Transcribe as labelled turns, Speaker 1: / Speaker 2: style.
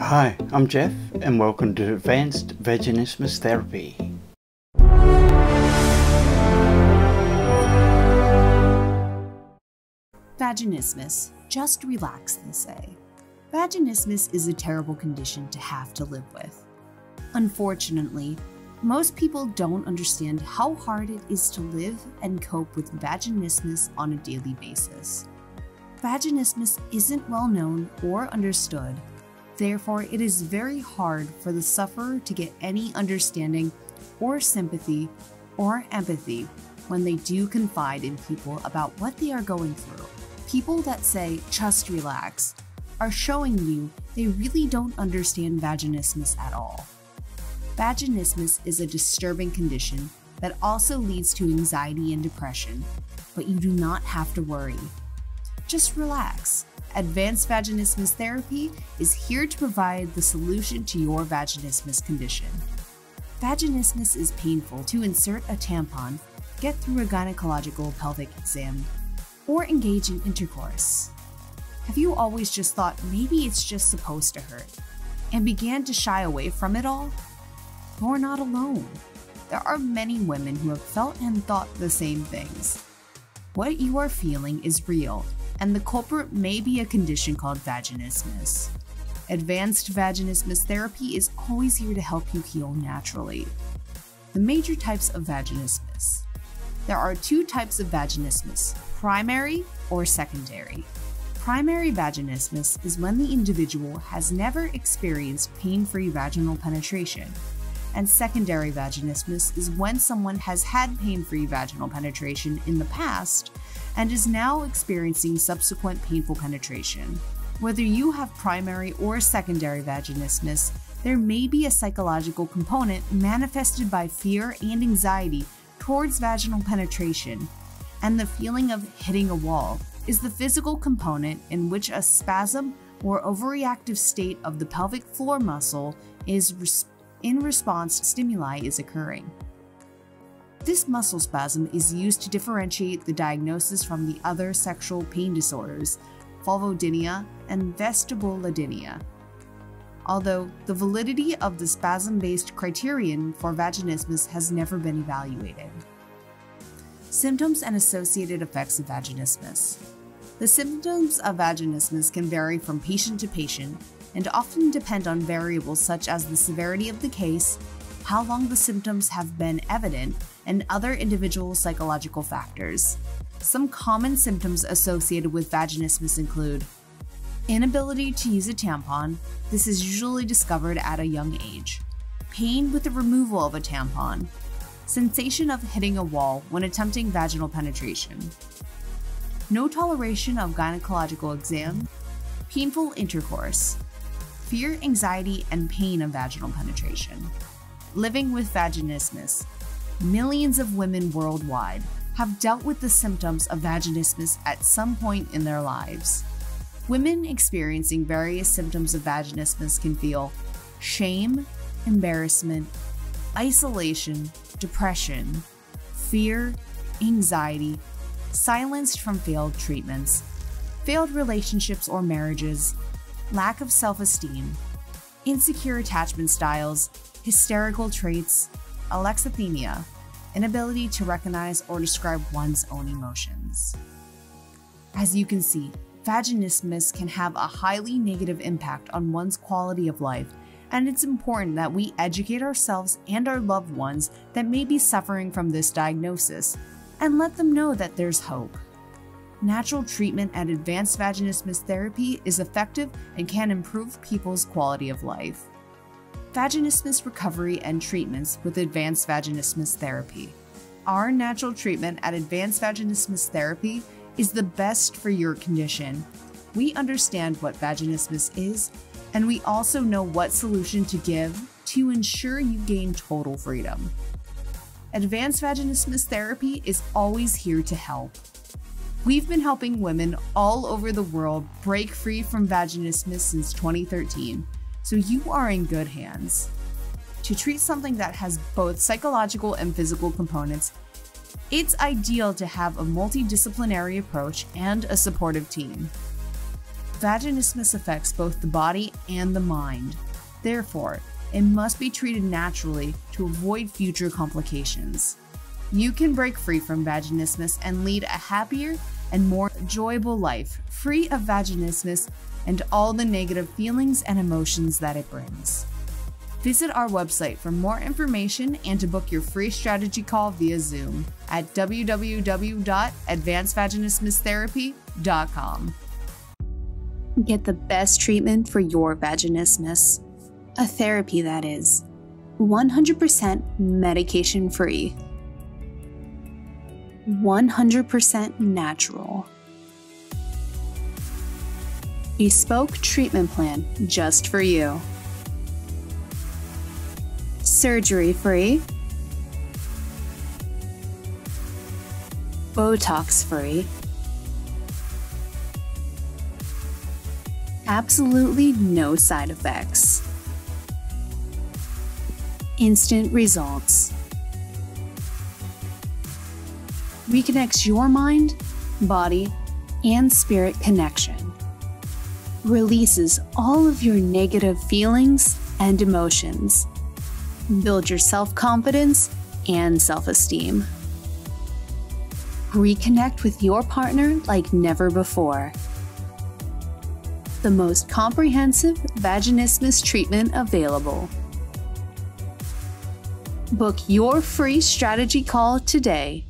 Speaker 1: Hi, I'm Jeff, and welcome to Advanced Vaginismus Therapy.
Speaker 2: Vaginismus. Just relax, they say. Vaginismus is a terrible condition to have to live with. Unfortunately, most people don't understand how hard it is to live and cope with vaginismus on a daily basis. Vaginismus isn't well known or understood, therefore, it is very hard for the sufferer to get any understanding or sympathy or empathy when they do confide in people about what they are going through. People that say, just relax, are showing you they really don't understand vaginismus at all. Vaginismus is a disturbing condition that also leads to anxiety and depression, but you do not have to worry. Just relax. Advanced Vaginismus Therapy is here to provide the solution to your vaginismus condition. Vaginismus is painful to insert a tampon, get through a gynecological pelvic exam, or engage in intercourse. Have you always just thought maybe it's just supposed to hurt and began to shy away from it all? You're not alone. There are many women who have felt and thought the same things. What you are feeling is real, and the culprit may be a condition called vaginismus. Advanced vaginismus therapy is always here to help you heal naturally. The major types of vaginismus. There are two types of vaginismus primary or secondary. Primary vaginismus is when the individual has never experienced pain free vaginal penetration and secondary vaginismus is when someone has had pain free vaginal penetration in the past and is now experiencing subsequent painful penetration. Whether you have primary or secondary vaginismus, there may be a psychological component manifested by fear and anxiety towards vaginal penetration, and the feeling of hitting a wall is the physical component in which a spasm or overreactive state of the pelvic floor muscle is in response stimuli is occurring. This muscle spasm is used to differentiate the diagnosis from the other sexual pain disorders, vulvodynia and vestibulodynia. Although the validity of the spasm based criterion for vaginismus has never been evaluated. Symptoms and associated effects of vaginismus. The symptoms of vaginismus can vary from patient to patient and often depend on variables such as the severity of the case, how long the symptoms have been evident, and other individual psychological factors. Some common symptoms associated with vaginismus include inability to use a tampon, this is usually discovered at a young age, pain with the removal of a tampon, sensation of hitting a wall when attempting vaginal penetration, no toleration of gynecological exam, painful intercourse, fear, anxiety, and pain of vaginal penetration. Living with vaginismus. Millions of women worldwide have dealt with the symptoms of vaginismus at some point in their lives. Women experiencing various symptoms of vaginismus can feel shame, embarrassment, isolation, depression, fear, anxiety, silenced from failed treatments, failed relationships or marriages, lack of self esteem, insecure attachment styles, hysterical traits, alexithymia, inability to recognize or describe one's own emotions. As you can see, vaginismus can have a highly negative impact on one's quality of life, and it's important that we educate ourselves and our loved ones that may be suffering from this diagnosis and let them know that there's hope natural treatment and advanced vaginismus therapy is effective and can improve people's quality of life. Vaginismus recovery and treatments with advanced vaginismus therapy. Our natural treatment at Advanced Vaginismus Therapy is the best for your condition. We understand what vaginismus is, and we also know what solution to give to ensure you gain total freedom. Advanced Vaginismus Therapy is always here to help. We've been helping women all over the world break free from vaginismus since 2013, so you are in good hands. To treat something that has both psychological and physical components, it's ideal to have a multidisciplinary approach and a supportive team. Vaginismus affects both the body and the mind. Therefore, it must be treated naturally to avoid future complications. You can break free from vaginismus and lead a happier and more enjoyable life, free of vaginismus and all the negative feelings and emotions that it brings. Visit our website for more information and to book your free strategy call via Zoom at www.advancedvaginismustherapy.com. Get the best treatment for your vaginismus. A therapy that is 100% medication free, 100% natural. Bespoke treatment plan just for you surgery free, Botox free, absolutely no side effects, instant results. Reconnects your mind, body, and spirit connection. Releases all of your negative feelings and emotions build your self confidence and self esteem. Reconnect with your partner like never before. The most comprehensive vaginismus treatment available. Book your free strategy call today